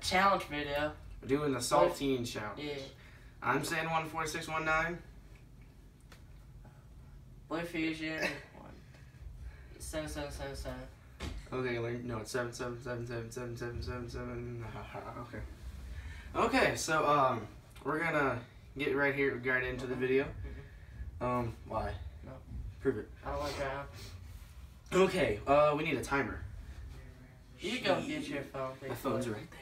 challenge video. We're doing the saltine what? challenge. Yeah. I'm saying 14619. Blue Fusion. seven, seven, seven, seven. Okay. No, it's seven, seven, seven, seven, seven, seven, seven, seven. okay. Okay, so um, we're gonna get right here, right into the mm-hmm. video. Mm-hmm. Um, why? No. Prove it. I don't like that. Okay. Uh, we need a timer. You go get your phone. My phone's right there.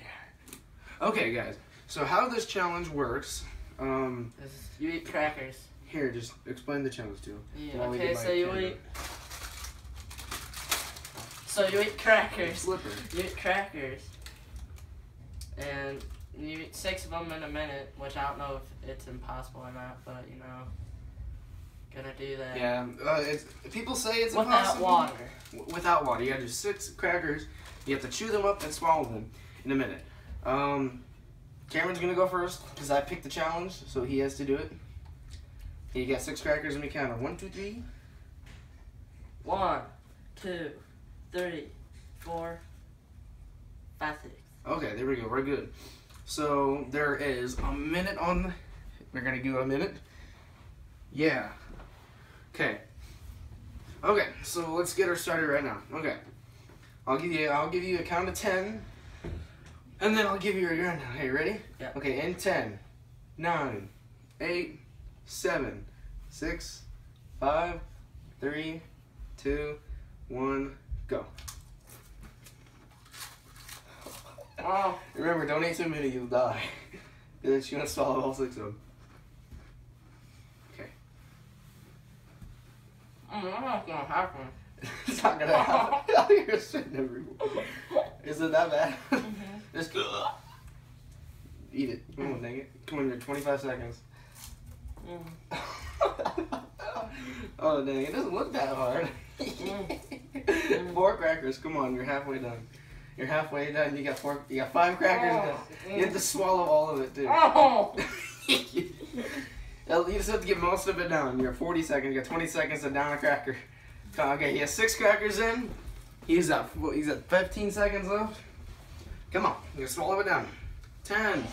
Okay, guys. So how this challenge works? Um, You eat crackers. here, just explain the challenge to. Yeah. Okay, so you eat. So you eat crackers. You eat crackers. And you eat six of them in a minute, which I don't know if it's impossible or not, but you know, gonna do that. Yeah. Uh, it's, people say it's Without impossible. water. W- Without water. You gotta do six crackers. You have to chew them up and swallow them in a minute. Um, Cameron's gonna go first because I picked the challenge, so he has to do it. You got six crackers and we count them. One, two, three. One, two, three, four, five, six. Okay, there we go. We're good. So there is a minute on. We're gonna do a minute. Yeah. Okay. Okay, so let's get her started right now. Okay. I'll give you. I'll give you a count of ten, and then I'll give you your rundown. Hey, ready? Yeah. Okay, in ten, nine, eight, seven, six, five, three, two, one, go. Oh, Remember, don't eat too many, you'll die. Then she's gonna swallow all six of them. Okay. mm, that's not gonna happen. it's not gonna happen. You're sitting everywhere. Is it that bad? Just eat it. Come on, dang it. Come on, you're 25 seconds. Mm. oh, dang, it doesn't look that hard. Mm. four crackers. Come on, you're halfway done. You're halfway done. You got four. You got five crackers. Oh. You have to swallow all of it, dude. Oh. you just have to get most of it down. You're 40 seconds. You got 20 seconds to down a cracker. Okay, he has six crackers in. He's at he's at 15 seconds left. Come on, you gotta swallow it down. 10,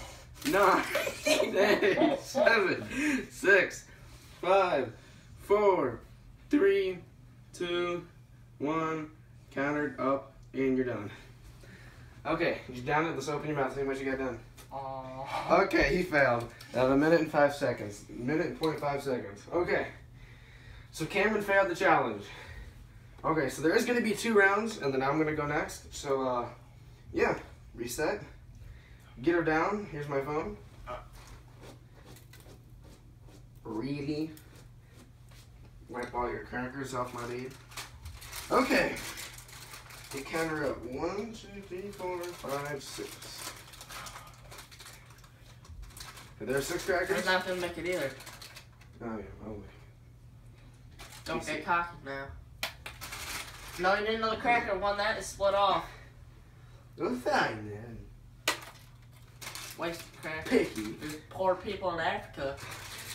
9, 8, 7, 6, 5, 4, 3, 2, 1. Countered up, and you're done. Okay, you're down it. Let's open your mouth. See how much you got done. Okay, he failed. Now a minute and five seconds. Minute and point five seconds. Okay. So Cameron failed the challenge. Okay, so there is gonna be two rounds, and then I'm gonna go next. So uh, yeah, reset. Get her down. Here's my phone. Really wipe all your crackers off my lead. Okay. You count her up. One, two, three, four, five, six. Are there six crackers? There's not gonna make it either. Oh yeah, oh Don't You get cocky now. No, you didn't need another cracker. One that is split off. Well, fine then. Waste cracker. Picky. There's poor people in Africa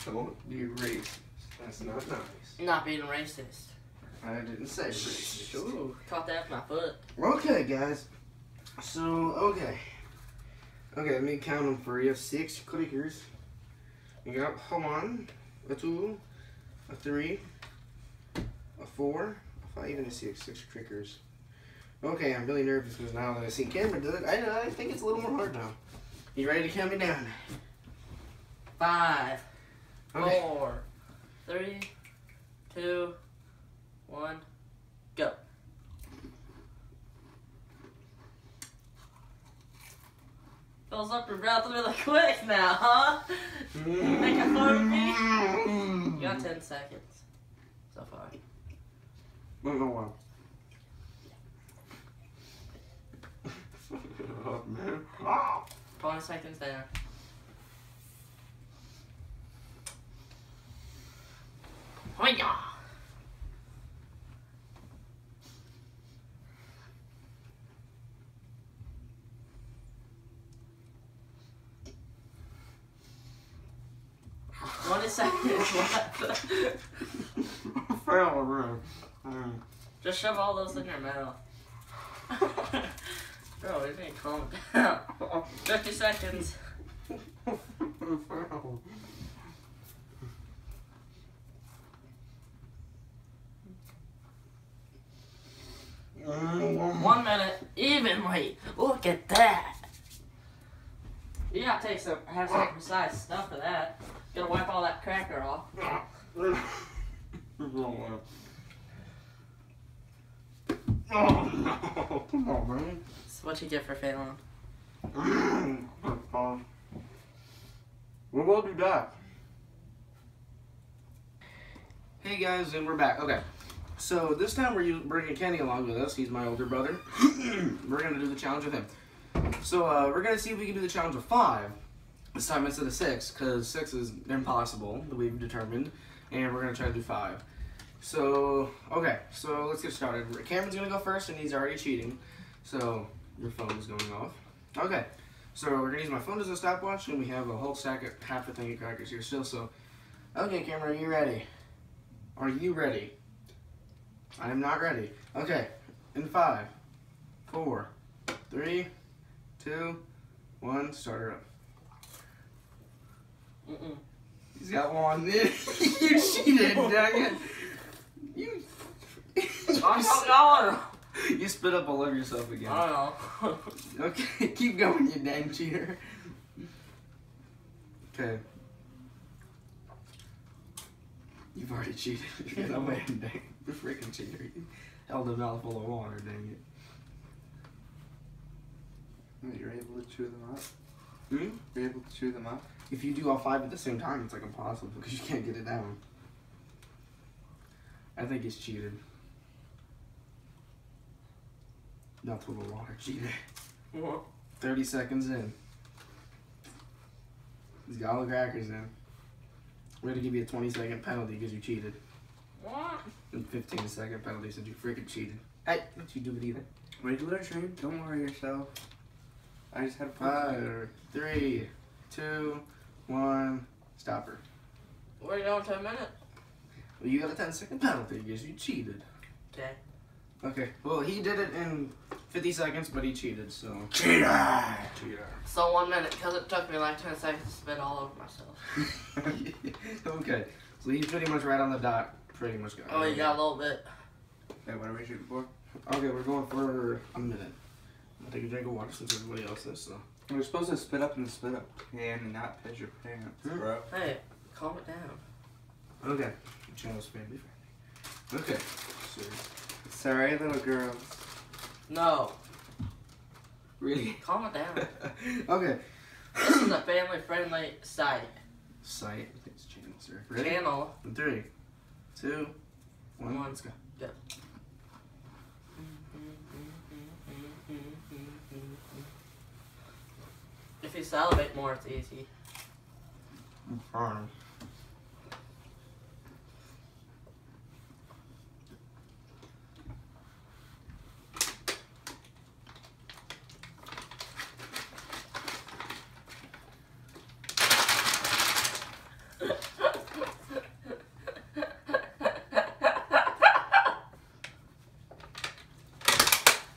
Don't be racist. That's not nice. not being racist. I didn't say racist. Ooh, caught that with my foot. Okay, guys. So, okay. Okay, let me count them for you. Six clickers. You got, hold on. A two, a three, a four, a five, and a six. Six clickers. Okay, I'm really nervous because now that I see Cameron do it, I, I think it's a little more hard now. You ready to count me down? Five, Okay. four, three, two, one, go. Fills up your mouth really quick now, huh? Make a fun of me? You got 10 seconds so far. No, no one. oh, man. 20 seconds down. Hiya! Twenty seconds left. Fail, bro. Mm. Just shove all those in your mouth. Bro, you need to calm down. 50 seconds. Mm. One minute, evenly. Look at that. You gotta take some, have some precise stuff for that. Gotta wipe all that cracker off. Oh, come on, man. That's what you get for failing. we will be back. Hey guys, and we're back. Okay, so this time we're bringing Kenny along with us. He's my older brother. we're gonna do the challenge with him. So uh, we're gonna see if we can do the challenge with five this time instead of six, because six is impossible that we've determined, and we're gonna try to do five. So okay, so let's get started. Cameron's gonna go first, and he's already cheating. So your phone is going off. Okay, so we're gonna use my phone as a stopwatch, and we have a whole stack of half a thing of crackers here still. So, okay, Cameron, are you ready? Are you ready? I am not ready. Okay, in five, four, three, two, one, start her up. Mm-mm. He's got one. you cheated, dang it. You. I'm not. You spit up all over yourself again. I know. Okay, keep going, you dang cheater. Okay. You've already cheated. no way, dang. You freaking cheater. You held a mouthful of water, dang it. You're able to chew them up. Hmm? You're able to chew them up. If you do all five at the same time, it's like impossible because you can't get it down. I think he's cheated. Not with the water, cheater. 30 seconds in. He's got all the crackers in. We're gonna give you a 20 second penalty because you cheated. What? And 15 second penalty since you freaking cheated. Hey, don't you do it either. Regular train. Don't worry yourself. I just had a Five, three, two, one, stop her. Where are you going to a minute? Well, you got a 10 second penalty because you cheated. Okay. Okay. Well, he did it in 50 seconds, but he cheated, so. cheater. Cheater. So one minute, because it took me like 10 seconds to spit all over myself. okay. So he's pretty much right on the dot. Pretty much got. Oh, you got a little bit. Wait, what are we shooting for? Okay, we're going for a minute. I'll take a drink of water since everybody else is, so. We're supposed to spit up in the spit up pan and not piss your pants, Hmm. bro. Hey, calm it down. Okay. Channel's family friendly. Okay. So, Sorry, little girls. No, really? calm it down. okay. this is a family-friendly site. Site. It's channel, sir. Ready? Channel. In three, two, one, One. let's go. If you salivate more, it's easy. I'm Fine.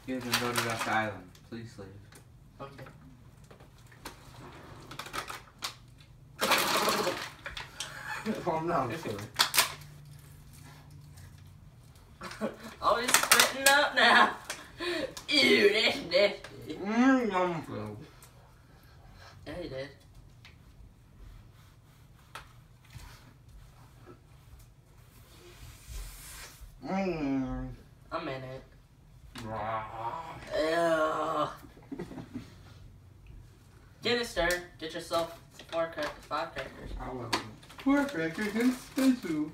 You have been voted off the island. Please leave. Okay. Calm down, sir. oh, he's spitting up now. Ew, that's nasty. Mm, yum, Phil. Yeah, he did. Mm. I'm in it. Ah. Ew. Get it, stir. Get yourself four crackers, five crackers. I will. Poor cracker against Spazu.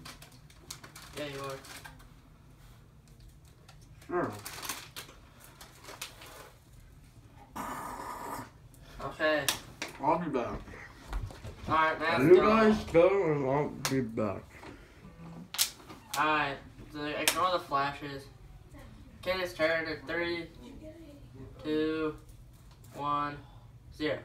Yeah, you are. Sure. Okay. I'll be back. Alright, man. You guys go and I'll be back. Alright. So ignore the flashes. Get it started. Three, two, one, zero.